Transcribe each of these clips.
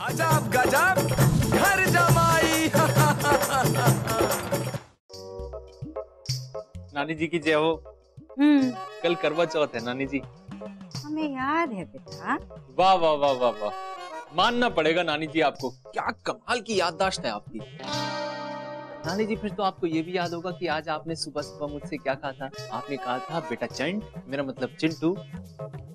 अजब गजब घर जमाई। नानी जी की जय हो। हम्म। कल करवा चौथ है नानी जी। हमें याद है बेटा। वाह वाह वाह वाह वाह। मानना पड़ेगा नानी जी आपको। क्या कमाल की याददाश्त है आपकी। नानी जी फिर तो आपको ये भी याद होगा कि आज आपने सुबह सुबह मुझसे क्या कहा था? आपने कहा था बेटा चंट मेरा मतलब चिंटू।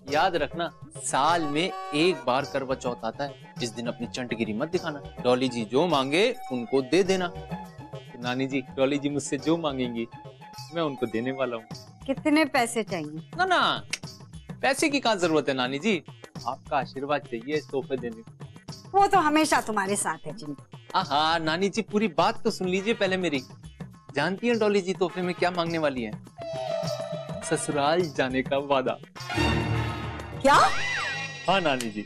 याद रखना साल में एक बार करवा चौथ आता है। जिस दिन अपनी चंटगिरी मत दिखाना। डॉली जी जो मांगे उनको दे देना। नानी जी डॉली जी मुझसे जो मांगेंगी मैं उनको देने वाला हूँ। कितने पैसे चाहिए? ना ना पैसे की कहा ज़रूरत है नानी जी? आपका आशीर्वाद चाहिए तोहफे देने। को वो तो हमेशा तुम्हारे साथ है चिंटू आहा नानी जी पूरी बात तो सुन लीजिए पहले मेरी। जानती है डॉली जी तोहफे में क्या मांगने वाली है? ससुराल जाने का वादा। क्या? हाँ नानी जी।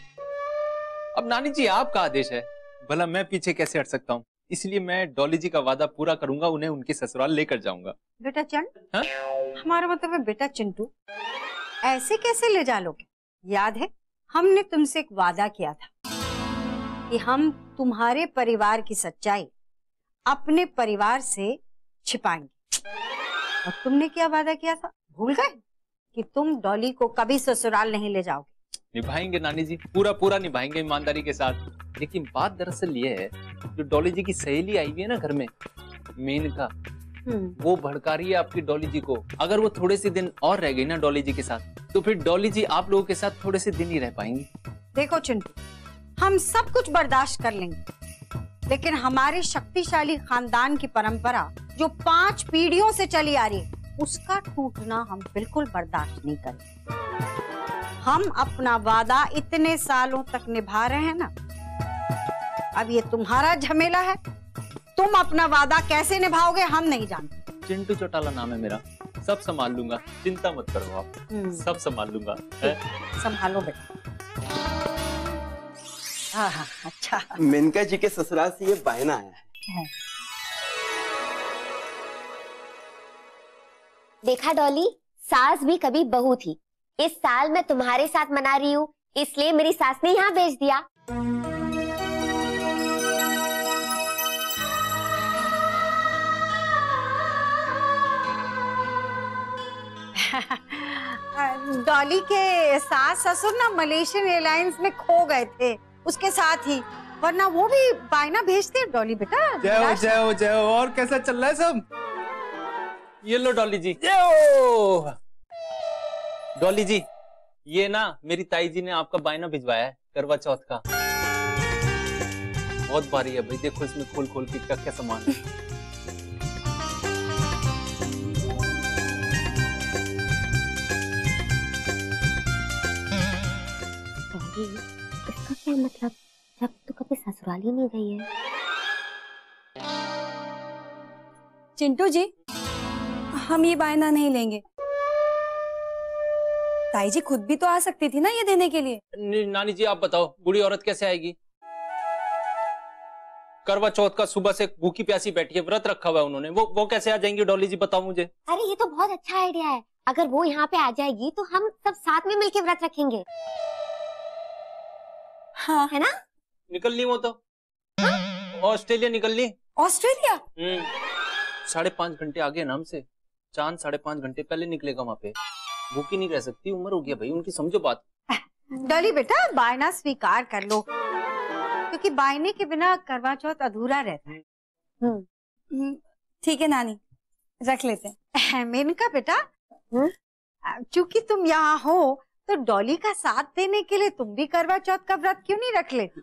अब नानी जी आपका आदेश है। भला मैं पीछे कैसे हट सकता हूँ? इसलिए मैं डॉली जी का वादा पूरा करूँगा उन्हें उनके ससुराल लेकर जाऊँगा। बेटा चंट हाँ? हमारा मतलब है बेटा चिंटू। ऐसे कैसे ले जा लोगे याद है हमने तुमसे एक वादा किया था कि हम तुम्हारे परिवार की सच्चाई अपने परिवार से छिपाएँगे। और तुमने क्या वादा किया था? भूल गए? कि तुम डॉली को कभी ससुराल नहीं ले जाओगे। निभाएँगे नानी जी पूरा पूरा निभाएँगे ईमानदारी के साथ। लेकिन बात दरअसल ये है जो डॉली जी की सहेली आई हुई है ना घर में मेनका हम्म, वो भड़का रही है आपकी डॉली जी को। अगर वो थोड़े से दिन और रह गई ना डॉली जी के साथ तो फिर डॉली जी आप लोगों के साथ थोड़े से दिन ही रह पाएँगी। देखो चिंटू हम सब कुछ बर्दाश्त कर लेंगे। लेकिन हमारे शक्तिशाली खानदान की परंपरा जो पाँच पीढ़ियों से चली आ रही है उसका टूटना हम बिल्कुल बर्दाश्त नहीं करेंगे हम अपना वादा इतने सालों तक निभा रहे हैं ना। अब ये तुम्हारा झमेला है। तुम अपना वादा कैसे निभाओगे हम नहीं जानते। चिंटू चौटाला नाम है मेरा। सब संभाल लूँगा। चिंता मत करो आप। सब संभाल लूँगा। संभालो बेटा। हाँ हाँ अच्छा। मेनका जी के ससुराल से ये बहना आया है। देखा डॉली सास भी कभी बहू थी। इस साल मैं तुम्हारे साथ मना रही हूँ इसलिए मेरी सास ने यहाँ भेज दिया। डॉली के सास ससुर ना मलेशियन एयरलाइंस में खो गए थे उसके साथ ही। वरना वो भी बायना भेजते डॉली बेटा? जय हो जय हो जय हो। और कैसा चल रहा है सब? ये लो डॉली जी। डॉली जी ये ना मेरी ताई जी ने आपका बायना भिजवाया है करवा चौथ का। बहुत भारी है भाई देखो इसमें खोल खोल के क्या क्या सामान है। डॉली इसका क्या मतलब? जब तो कभी ससुराल ही नहीं गई है। चिंटू जी हम ये बायना नहीं लेंगे। ताई जी खुद भी तो आ सकती थी ना ये देने के लिए। नानी जी आप बताओ बूढ़ी औरत कैसे आएगी? करवा चौथ का सुबह से भूखी प्यासी बैठी है व्रत रखा हुआ है उन्होंने। वो वो कैसे आ जाएँगी? डॉली जी बताओ मुझे। अरे ये तो बहुत अच्छा आइडिया है। अगर वो यहाँ पे आ जाएगी तो हम सब साथ में मिलके व्रत रखेंगे। हाँ। है ना? निकलनी वो तो। ऑस्ट्रेलिया निकल ली। ऑस्ट्रेलिया? हम्म, साढ़े पाँच घंटे आगे ना हमसे। चाँद साढ़े पाँच घंटे पहले निकलेगा वहाँ पे। भूखी नहीं रह सकती? उम्र हो गया भाई उनकी समझो बात। डॉली बेटा बायना स्वीकार कर लो। क्योंकि बायने के बिना करवा चौथ अधूरा रहता हम्म, ठीक है नानी रख लेते हैं। है मेनका बेटा हम्म? चूँकि तुम यहाँ हो तो डॉली का साथ देने के लिए तुम भी करवा चौथ का व्रत क्यों नहीं रख लेती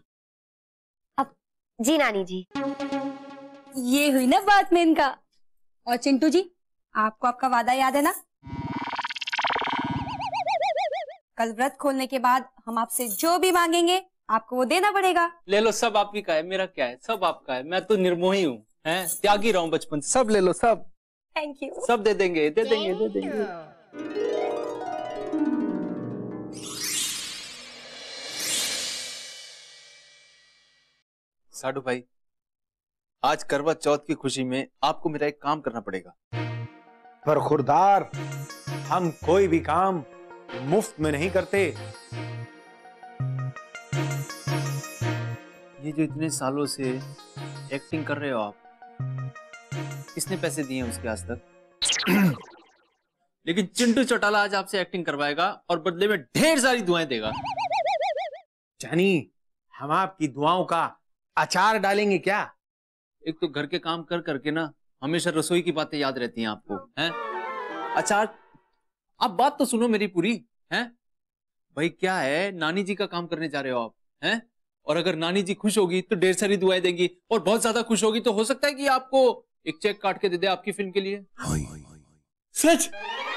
अब जी नानी जी। ये हुई ना बात मेनका। और चिंटू जी? आपको आपका वादा याद है ना? कल व्रत खोलने के बाद हम आपसे जो भी मांगेंगे आपको वो देना पड़ेगा। ले लो सब आप ही का है मेरा क्या है? सब आपका है। मैं तो निर्मोही हूँ त्यागी रहा हूँ बचपन सब ले लो सब। थैंक यू सब दे देंगे दे देंगे दे देंगे। साडू भाई आज करवा चौथ की खुशी में आपको मेरा एक काम करना पड़ेगा। पर खुरदार हम कोई भी काम मुफ़्त में नहीं करते। ये जो इतने सालों से एक्टिंग कर रहे हो आप किसने पैसे दिए उसके आज तक? लेकिन चिंटू चौटाला आज आपसे एक्टिंग करवाएगा और बदले में ढेर सारी दुआएँ देगा। जानी हम आपकी दुआओं का अचार डालेंगे क्या? एक तो घर के काम कर करके ना हमेशा रसोई की बातें याद रहती हैं आपको हैं। अच्छा आप बात तो सुनो मेरी पूरी हैं? भाई क्या है नानी जी का काम करने जा रहे हो आप हैं? और अगर नानी जी खुश होगी तो ढेर सारी दुआएँ देंगी और बहुत ज़्यादा खुश होगी तो हो सकता है कि आपको एक चेक काट के दे दे आपकी फ़िल्म के लिए। सच?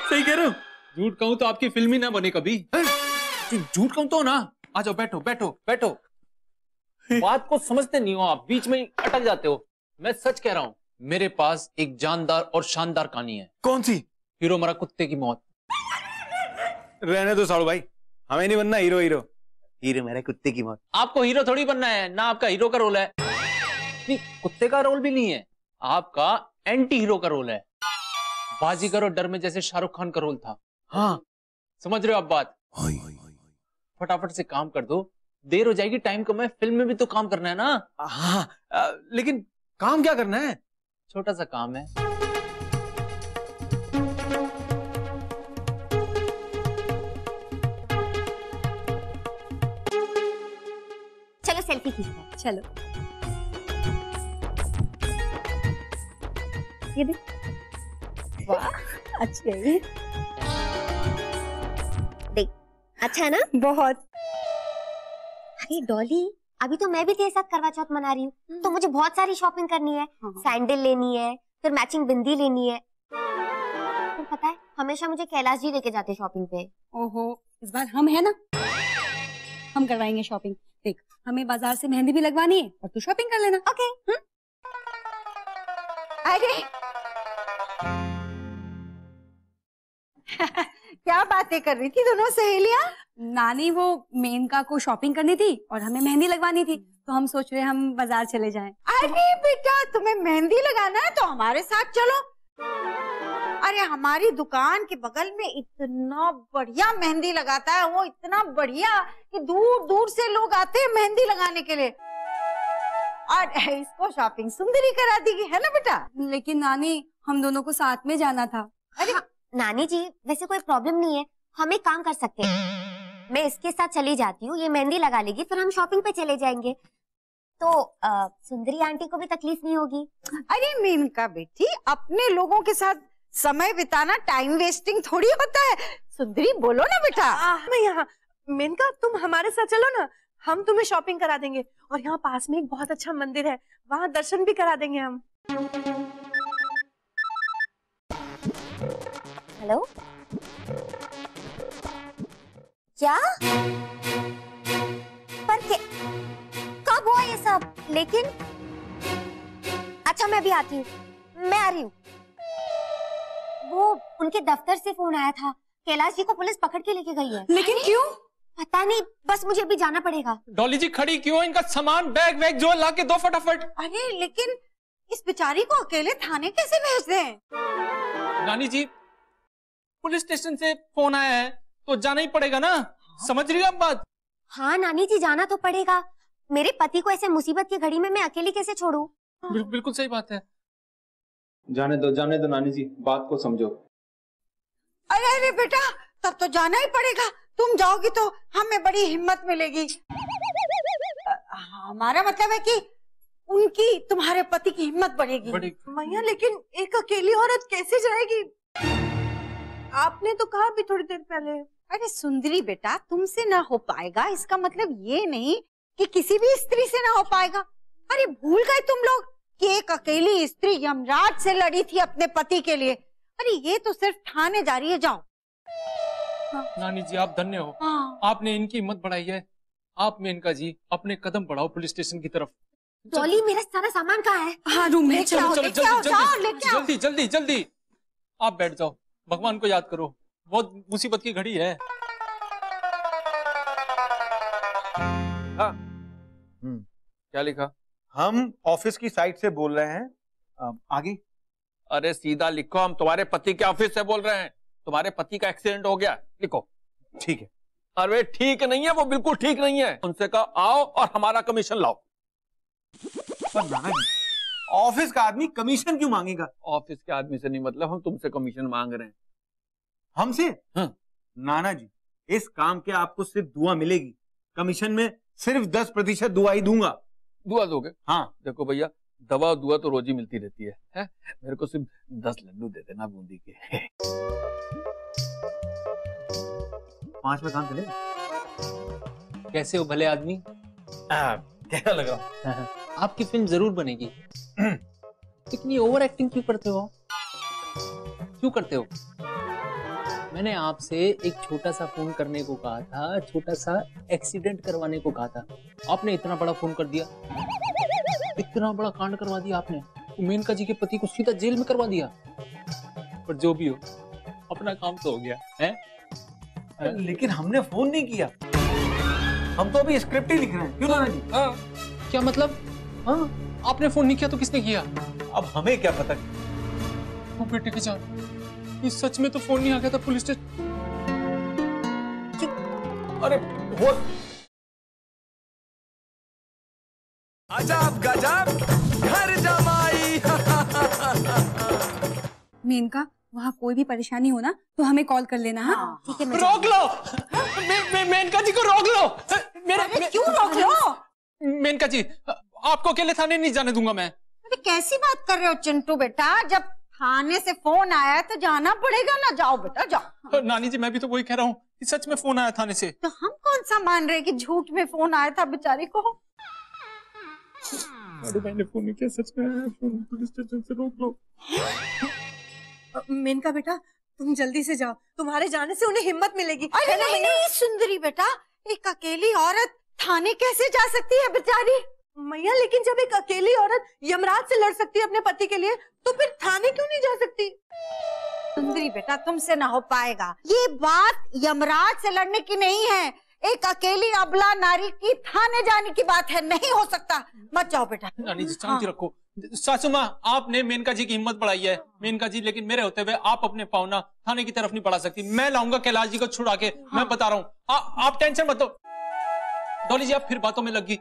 सही कह रहे हो? झूठ कहूँ तो आपकी फ़िल्म ही ना बने कभी। झूठ कहूँ तो ना? आ जाओ बैठो बैठो बैठो। बात को समझते नहीं हो आप बीच में ही अटक जाते हो। मैं सच कह रहा हूँ मेरे पास एक जानदार और शानदार कहानी है। कौन सी? हीरो मरा कुत्ते की मौत। रहने दो साड़ू भाई। हमें नहीं बनना हीरो हीरो। हीरो मेरे कुत्ते की मौत। आपको हीरो थोड़ी बनना है ना आपका हीरो का रोल है। नहीं कुत्ते का रोल भी नहीं है। आपका एंटी हीरो का रोल है। बाजीगर और डर में जैसे शाहरुख खान का रोल था। हाँ समझ रहे हो आप बात? फटाफट से काम कर दो। देर हो जाएगी टाइम कम है फ़िल्म में भी तो काम करना है ना? हाँ लेकिन काम क्या करना है? छोटा सा काम है। चलो सेल्फी खींचते हैं। चलो। ये देख। वाह अच्छी है ये। अच्छा है ना? बहुत। अरे डॉली। अभी तो मैं भी तेरे साथ करवा चौथ मना रही हूँ। तो मुझे बहुत सारी शॉपिंग करनी है हाँ। सैंडल लेनी है फिर मैचिंग बिंदी लेनी है। फिर पता है हमेशा मुझे कैलाश जी लेके जाते शॉपिंग पे। ओहो इस बार हम है ना? हम करवाएँगे शॉपिंग देख हमें बाज़ार से मेहंदी भी लगवानी है और तू शॉपिंग कर लेना। ओके अरे! क्या बातें कर रही थी दोनों सहेलियाँ? नानी वो मेनका को शॉपिंग करनी थी और हमें मेहंदी लगवानी थी तो हम सोच रहे हम बाज़ार चले जाएँ। अरे बेटा तुम्हें मेहंदी लगाना है तो हमारे साथ चलो। अरे हमारी दुकान के बगल में इतना बढ़िया मेहंदी लगाता है वो इतना बढ़िया कि दूर दूर से लोग आते हैं मेहंदी लगाने के लिए। और इसको शॉपिंग सुंदरी करा देगी है ना बेटा? लेकिन नानी हम दोनों को साथ में जाना था। अरे नानी जी वैसे कोई प्रॉब्लम नहीं है। हम एक काम कर सकते हैं। मैं इसके साथ चली जाती हूँ ये मेहंदी लगा लेगी फिर हम शॉपिंग पे चले जाएँगे। तो अ, सुंदरी आंटी को भी तकलीफ़ नहीं होगी? अरे मेनका बेटी अपने लोगों के साथ समय बिताना टाइम वेस्टिंग थोड़ी होता है। सुंदरी बोलो ना बेटा। मैं यहाँ। मेनका तुम हमारे साथ चलो ना। हम तुम्हें शॉपिंग करा देंगे। और यहाँ पास में एक बहुत अच्छा मंदिर है। वहाँ दर्शन भी करा देंगे हम। हेलो क्या पर के कब हुआ ये सब? लेकिन? अच्छा मैं भी आती हूँ। मैं आ रही हूँ। वो उनके दफ्तर से फ़ोन आया था। कैलाश जी को पुलिस पकड़ के लेके गई है। लेकिन क्यों? पता नहीं बस मुझे अभी जाना पड़ेगा। डॉली जी खड़ी क्यों इनका सामान बैग वैग जो ला के दो फटाफट। अरे लेकिन इस बेचारी को अकेले थाने कैसे भेज दें? नानी जी पुलिस स्टेशन से फ़ोन आया है तो जाना ही पड़ेगा ना? समझ रही हो आप बात? हाँ नानी जी जाना तो पड़ेगा। मेरे पति को ऐसे मुसीबत की घड़ी में मैं अकेली कैसे छोड़ू? बिल, बिल्कुल सही बात है। जाने दो जाने दो नानी जी बात को समझो। अरे अरे बेटा तब तो जाना ही पड़ेगा। तुम जाओगी तो हमें बड़ी हिम्मत मिलेगी। हमारा मतलब है कि उनकी तुम्हारे पति की हिम्मत बढ़ेगी। मैया लेकिन एक अकेली औरत कैसे जाएगी? आपने तो कहा भी थोड़ी देर पहले। अरे सुंदरी बेटा तुमसे ना हो पाएगा। इसका मतलब ये नहीं कि किसी भी स्त्री से ना हो पाएगा। अरे भूल गए तुम लोग कि एक अकेली स्त्री यमराज से लड़ी थी अपने पति के लिए। अरे ये तो सिर्फ़ थाने जा रही है जाओ। नानी जी आप धन्य हो। हाँ। आपने इनकी हिम्मत बढ़ाई है। आप मेनका जी अपने कदम बढ़ाओ पुलिस स्टेशन की तरफ़। डॉली मेरा सारा सामान कहाँ है? हाँ रूम में। चलो चलो जल्दी जल्दी जल्दी। आप बैठ जाओ। भगवान को याद करो बहुत मुसीबत की घड़ी है। क्या लिखा? हम ऑफ़िस की साइट से बोल रहे हैं। आगे। अरे सीधा लिखो हम तुम्हारे पति के ऑफ़िस से बोल रहे हैं। तुम्हारे पति का एक्सीडेंट हो गया लिखो। ठीक है। अरे ठीक नहीं है वो बिल्कुल ठीक नहीं है। उनसे कहा आओ और हमारा कमीशन लाओ। पर नाना जी ऑफ़िस का आदमी कमीशन क्यों मांगेगा? ऑफ़िस के आदमी से नहीं मतलब हम तुमसे कमीशन मांग रहे हैं। हमसे? हाँ। नाना जी इस काम के आपको सिर्फ़ दुआ मिलेगी। कमीशन में सिर्फ़ दस प्रतिशत दुआ ही दूँगा। दुआ दोगे? हाँ। देखो भैया दवा और दुआ तो रोज ही मिलती रहती है, है? मेरे को सिर्फ़ दस लड्डू दे देना बूंदी के। पाँच में काम चलेगा? कैसे हो भले आदमी? कैसा लगा। आपकी फ़िल्म ज़रूर बनेगी। इतनी ओवर एक्टिंग क्यों करते हो? क्यों करते हो? मैंने आपसे एक छोटा सा फ़ोन करने को कहा था छोटा सा एक्सीडेंट करवाने को कहा था। आपने इतना बड़ा फ़ोन कर दिया। इतना बड़ा कांड करवा दिया आपने। मेनका जी के पति को सीधा जेल में करवा दिया। पर जो भी हो अपना काम तो हो गया है? लेकिन हमने फ़ोन नहीं किया। हम तो अभी स्क्रिप्ट ही लिख रहे हैं। क्यों नाना जी? क्या मतलब? हाँ। आपने फ़ोन नहीं किया तो किसने किया? अब हमें क्या पता? वो बेटे की जान। इस सच में तो फ़ोन नहीं आ गया था पुलिस स्टेशन। अरे वो अजब गजब घर जमाई। मेनका वहाँ कोई भी परेशानी हो ना तो हमें कॉल कर लेना हाँ? ठीक है रोक लो। मे, मे, मेनका जी को रोक लो। मेरा क्यों रोक लो? मेनका जी आपको अकेले थाने नहीं जाने दूँगा मैं। अरे कैसी बात कर रहे हो चिंटू बेटा? जब थाने से फ़ोन आया है तो जाना पड़ेगा ना। जाओ बेटा जाओ। नानी जी मैं भी तो वही कह रहा हूँ कि सच में फ़ोन आया थाने से। तो हम कौन सा मान रहे कि झूठ में फ़ोन आया था बेचारे को? अरे मैंने फ़ोन नहीं किया सच में आया फ़ोन पुलिस स्टेशन से रोक लो। मेनका बेटा तुम जल्दी से जाओ। तुम्हारे जाने से उन्हें हिम्मत मिलेगी। अरे है ना नहीं नहीं सुंदरी बेटा एक अकेली औरत थाने कैसे जा सकती है बेचारी? मैया लेकिन जब एक अकेली औरत यमराज से लड़ सकती है अपने पति के लिए तो फिर थाने क्यों नहीं जा सकती? सुंदरी बेटा तुमसे ना हो पाएगा। ये बात यमराज से लड़ने की नहीं है। एक अकेली अबला नारी की थाने जाने की बात है नहीं हो सकता। मत जाओ बेटा। जी शांति रखो। सासू माँ आपने मेनका जी की हिम्मत बढ़ाई है। मेनका जी लेकिन मेरे होते हुए आप अपने पावना थाने की तरफ़ नहीं बढ़ा सकती। मैं लाऊँगा कैलाश जी को छुड़ा के। हाँ। मैं बता रहा हूँ। आप टेंशन मत लो। डॉली जी आप फिर बातों में लगी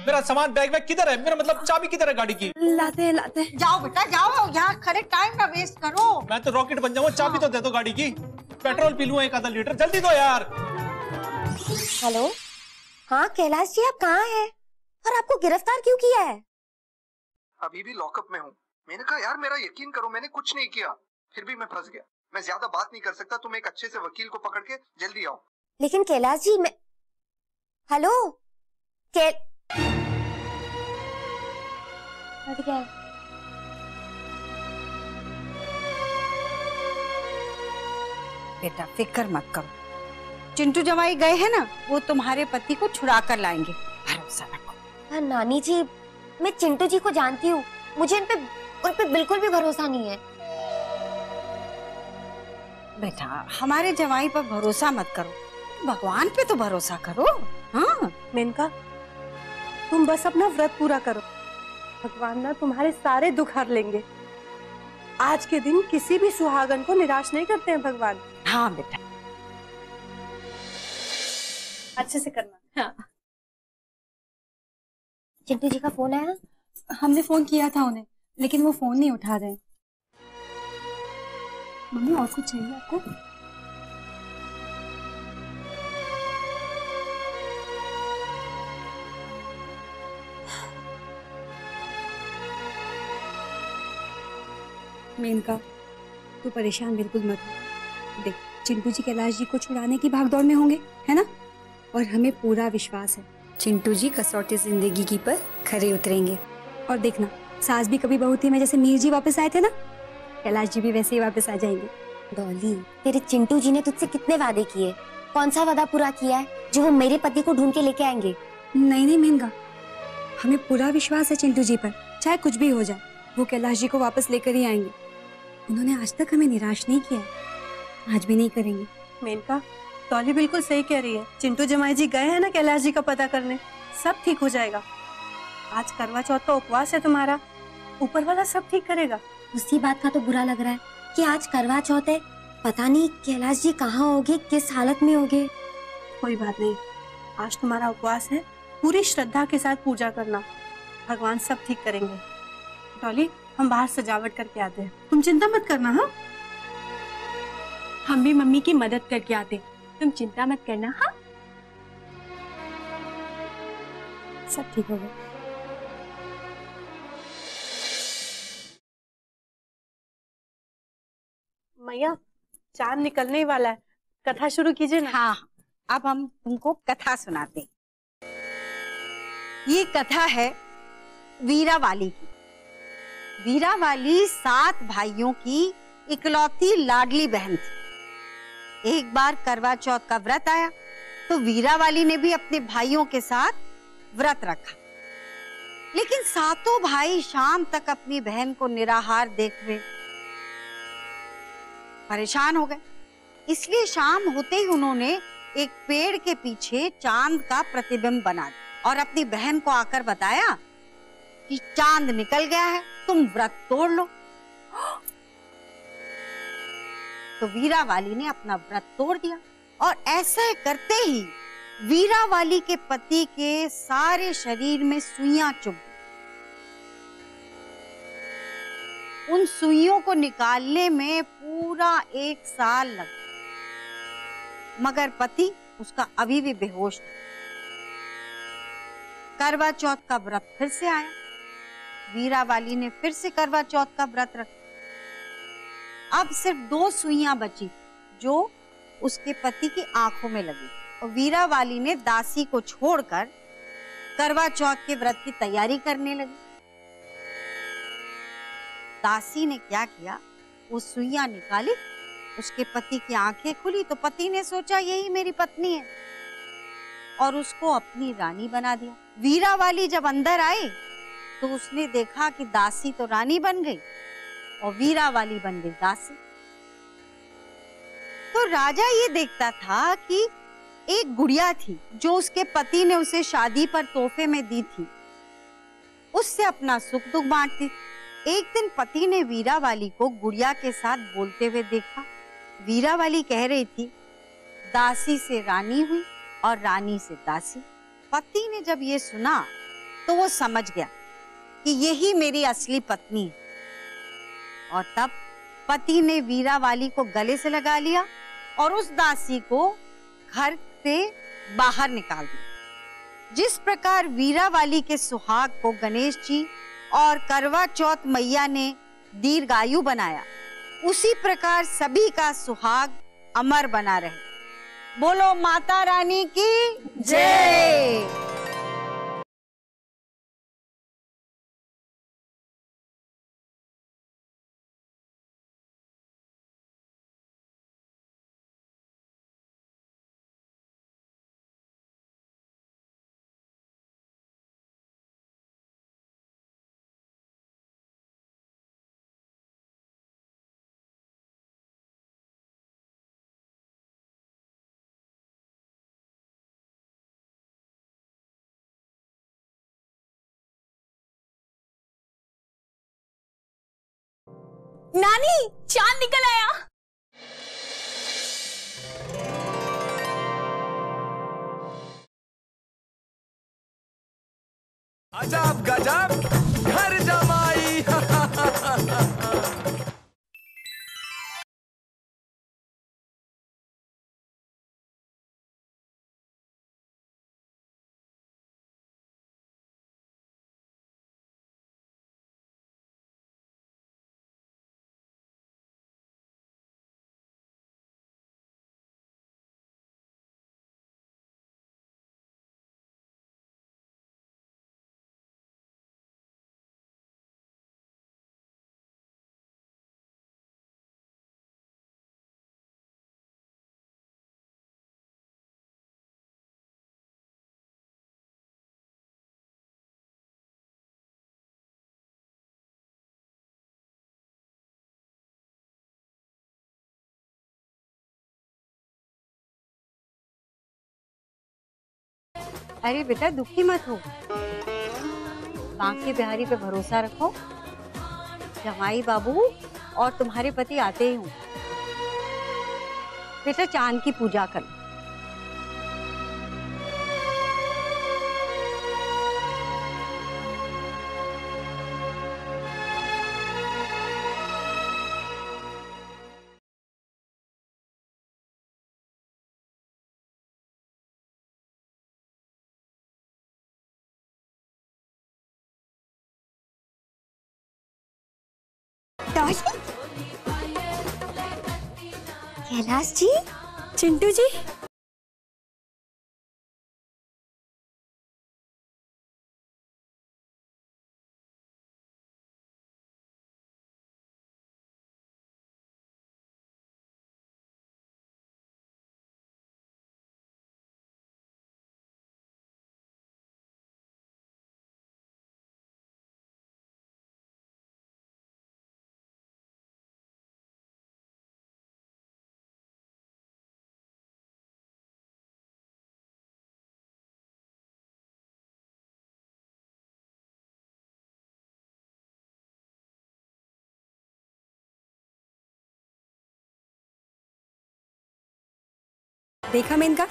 मेरा सामान बैग वैग किधर है? मेरा मतलब चाबी किधर है गाड़ी की? लाते हैं लाते हैं। जाओ बेटा जाओ यहाँ खड़े टाइम ना वेस्ट करो। मैं तो रॉकेट बन जाऊँगा चाबी तो दे दो गाड़ी की। पेट्रोल पी लूँ एक आधा लीटर। जल्दी दो यार। हेलो? हाँ कैलाश जी आप कहाँ हैं? और आपको गिरफ़्तार क्यों किया है? अभी भी लॉकअप में हूँ। मैंने कहा यार मेरा यकीन करो मैंने कुछ नहीं किया। फिर भी मैं फंस गया। मैं ज़्यादा बात नहीं कर सकता तुम एक अच्छे से वकील को पकड़ के जल्दी आओ। लेकिन कैलाश जी मैं हेलो? कै गया बेटा फ़िक्र मत करो। चिंटू जमाई गए हैं ना वो तुम्हारे पति को छुड़ा कर लाएँगे। भरोसा रखो। हाँ, नानी जी मैं चिंटू जी को जानती हूँ। मुझे इन पे उन पे बिल्कुल भी भरोसा नहीं है। बेटा हमारे जवाई पर भरोसा मत करो। भगवान पे तो भरोसा करो हाँ? मेनका तुम बस अपना व्रत पूरा करो। भगवान ना तुम्हारे सारे दुख हर लेंगे। आज के दिन किसी भी सुहागन को निराश नहीं करते हैं भगवान। हाँ बेटा। अच्छे से करना। हाँ। चिंटू जी का फ़ोन आया? हमने फ़ोन किया था उन्हें लेकिन वो फ़ोन नहीं उठा रहे मम्मी और कुछ चाहिए आपको? मेनका तू परेशान बिल्कुल मत देख, चिंटू जी कैलाश जी को छुड़ाने की भागदौड़ में होंगे, है ना? और हमें पूरा विश्वास है। चिंटू जी कसौटी ज़िंदगी की पर खरे उतरेंगे। और देखना, सास भी कभी बहू थी मैं जैसे मीर जी वापस आए थे ना? कैलाश जी भी वैसे ही वापस आ जाएँगे। डॉली, तेरे चिंटू जी ने तुझसे कितने वादे किए? कौन सा वादा पूरा किया है, जो वो मेरे पति को ढूंढ के लेके आएँगे? नहीं नहीं महँगा हमें पूरा विश्वास है चिंटू जी पर, चाहे कुछ भी हो जाए, वो कैलाश जी को वापस लेकर ही आएँगे। उन्होंने आज तक हमें निराश नहीं किया। आज भी नहीं करेंगे। मेनका डॉली बिल्कुल सही कह रही है। चिंटू जमाई जी गए हैं ना कैलाश जी का पता करने? सब ठीक हो जाएगा। आज करवा चौथ का उपवास है तुम्हारा। ऊपर वाला सब ठीक करेगा। उसी बात का तो बुरा लग रहा है कि आज करवा चौथ है। पता नहीं कैलाश जी कहाँ होगे किस हालत में होगे। कोई बात नहीं। आज तुम्हारा उपवास है। पूरी श्रद्धा के साथ पूजा करना। भगवान सब ठीक करेंगे। डॉली हम बाहर सजावट करके आते हैं। तुम चिंता मत करना हाँ? हम भी मम्मी की मदद करके आते तुम चिंता मत करना हाँ? सब ठीक होगा मैया, चाँद निकलने वाला है। कथा शुरू कीजिए ना। हाँ अब हम तुमको कथा सुनाते। ये कथा है वीरा वाली की। वीरावाली सात भाइयों की इकलौती लाडली बहन थी। एक बार करवा चौथ का व्रत आया तो वीरावाली ने भी अपने भाइयों के साथ व्रत रखा। लेकिन सातों भाई शाम तक अपनी बहन को निराहार देख रहे परेशान हो गए। इसलिए शाम होते ही उन्होंने एक पेड़ के पीछे चाँद का प्रतिबिंब बना दिया और अपनी बहन को आकर बताया कि चाँद निकल गया है, तुम व्रत तोड़ लो तो वीरा वाली ने अपना व्रत तोड़ दिया और ऐसा करते ही वीरावाली के पति के सारे शरीर में सुइयाँ चुभ। उन सुइयों को निकालने में पूरा एक साल लग। मगर पति, उसका अभी भी बेहोश था करवा चौथ का व्रत फिर से आया वीरावाली ने फिर से करवा चौथ का व्रत रखा। अब सिर्फ़ दो सुइयाँ बची, जो उसके पति की आँखों में लगी। और वीरावाली ने दासी को छोड़कर करवा चौथ के व्रत की तैयारी करने लगी। दासी ने क्या किया? वो सुइयाँ निकाली, उसके पति की आँखें खुली तो पति ने सोचा, यही मेरी पत्नी है। और उसको अपनी रानी बना दिया। वीरावाली जब अंदर आई तो उसने देखा कि दासी तो रानी बन गई और वीरा वाली बन गई दासी। तो राजा ये देखता था कि एक गुड़िया थी जो उसके पति ने उसे शादी पर तोहफे में दी थी। उससे अपना सुख दुख बांटती। एक दिन पति ने वीरा वाली को गुड़िया के साथ बोलते हुए देखा। वीरा वाली कह रही थी, दासी से रानी हुई और रानी से दासी। पति ने जब ये सुना तो वो समझ गया। कि यही मेरी असली पत्नी। है और तब पति ने वीरा वाली को गले से लगा लिया और उस दासी को घर से बाहर निकाल दिया। जिस प्रकार वीरावाली के सुहाग को गणेश जी और करवा चौथ मैया ने दीर्घायु बनाया, उसी प्रकार सभी का सुहाग अमर बना रहे। बोलो, माता रानी की जय! नानी चाँद निकल आया। अजाब गजब घर अरे बेटा, दुखी मत हो। बाकी बिहारी पे भरोसा रखो। जमाई बाबू, और तुम्हारे पति आते ही हूँ। बेटा, चाँद की पूजा कर। कैलाश जी चिंटू जी देखा मेनका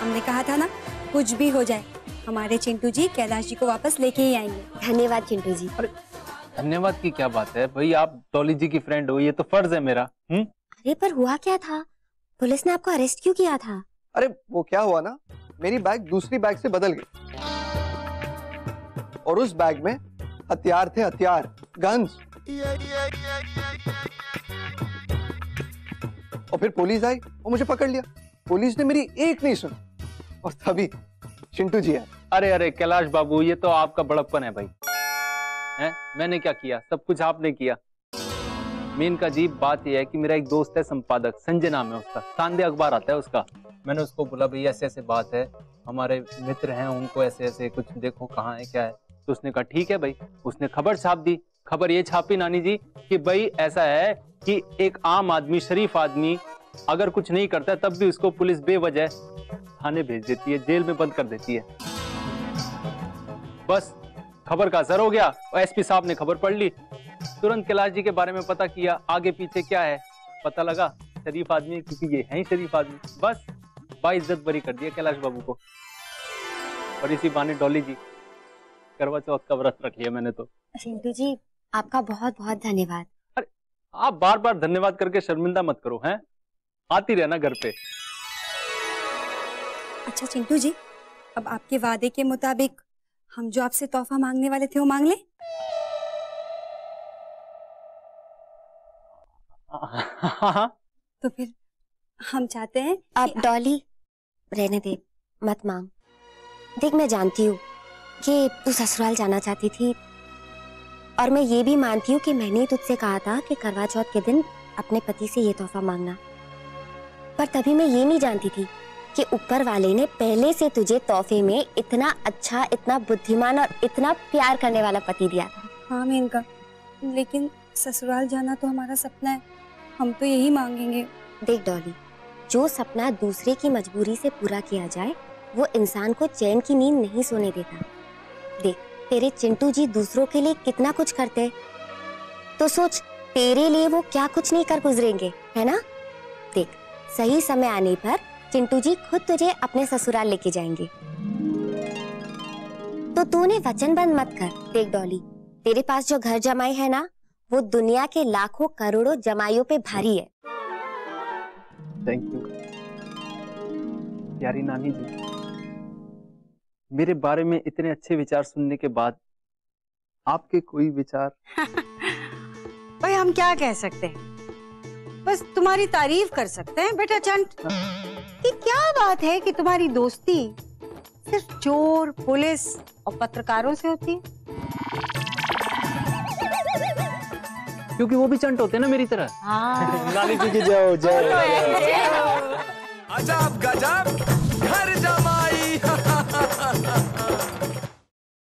हमने कहा था ना कुछ भी हो जाए हमारे चिंटू जी कैलाश जी को वापस लेके ही आएँगे। धन्यवाद चिंटू जी। धन्यवाद की क्या बात है? भाई आप डॉली जी की फ्रेंड हो ये तो फ़र्ज़ है मेरा हम्म? अरे पर हुआ क्या था? पुलिस ने आपको अरेस्ट क्यों किया था? अरे वो क्या हुआ ना? मेरी बैग दूसरी बैग से बदल गई। और उस बैग में हथियार थे हथियार गन्स और फिर पुलिस आई और मुझे पकड़ लिया। पुलिस ने मेरी एक नहीं सुनी। और तभी चिंटू जी आए। अरे अरे, कैलाश बाबू, ये तो आपका बड़प्पन है भाई। हैं? मैंने क्या किया? सब कुछ आपने किया। मेन का जी बात यह है कि मेरा एक दोस्त है संपादक, संजय नाम है उसका। सांदे अखबार आता है उसका। मैंने उसको बोला भाई ऐसे ऐसे बात है। हमारे मित्र हैं, उनको ऐसे ऐसे कुछ देखो, कहाँ है, क्या है? तो उसने कहा, ठीक है भाई। उसने खबर छाप दी। खबर ये छापी नानी जी कि भाई, ऐसा है कि एक आम आदमी, शरीफ आदमी अगर कुछ नहीं करता है, तब भी उसको पुलिस बेवजह थाने भेज देती है जेल में बंद कर देती है। बस खबर का असर हो गया और एसपी साहब ने खबर पढ़ ली। तुरंत कैलाश जी के बारे में पता किया आगे पीछे क्या है पता लगा शरीफ आदमी क्योंकि ये है ही शरीफ आदमी। बस बाइज्जत बरी कर दिया कैलाश बाबू को। और इसी बहाने डॉली जी करवा चौथ का व्रत रख लिया मैंने तो। चिंटू जी आपका बहुत बहुत धन्यवाद आप बार बार धन्यवाद करके शर्मिंदा मत करो हैं? आती रहना घर पे। अच्छा चिंटू जी अब आपके वादे के मुताबिक हम जो आपसे तोहफा मांगने वाले थे वो मांग ले? तो फिर हम चाहते हैं अब डॉली रहने दे मत मांग। देख मैं जानती हूँ कि तू ससुराल जाना चाहती थी और मैं ये भी मानती हूँ कि मैंने तुझसे कहा था कि करवा चौथ के दिन अपने पति से ये तोहफा मांगना। पर तभी मैं ये नहीं जानती थी कि ऊपर वाले ने पहले से तुझे तोहफे में इतना अच्छा इतना बुद्धिमान और इतना प्यार करने वाला पति दिया। था हाँ मेनका। लेकिन ससुराल जाना तो हमारा सपना है। हम तो यही मांगेंगे। देख डॉली जो सपना दूसरे की मजबूरी से पूरा किया जाए वो इंसान को चैन की नींद नहीं सोने देता। देख तेरे चिंटू जी दूसरों के लिए कितना कुछ करते तो सोच तेरे लिए वो क्या कुछ नहीं कर गुजरेंगे है ना? देख सही समय आने पर चिंटू जी खुद तुझे अपने ससुराल लेके जाएँगे। तो तूने वचनबंद मत कर देख डॉली। तेरे पास जो घर जमाई है ना वो दुनिया के लाखों करोड़ों जमाइयों पे भारी है। थैंक यू प्यारी नानी जी मेरे बारे में इतने अच्छे विचार सुनने के बाद आपके कोई विचार भाई हम क्या कह सकते हैं? बस तुम्हारी तारीफ़ कर सकते हैं बेटा चंट कि क्या बात है कि तुम्हारी दोस्ती सिर्फ़ चोर पुलिस और पत्रकारों से होती है? क्योंकि वो भी चंट होते हैं ना मेरी तरह। हाँ। नानी जी की जय हो, जय हो, अजब गजब।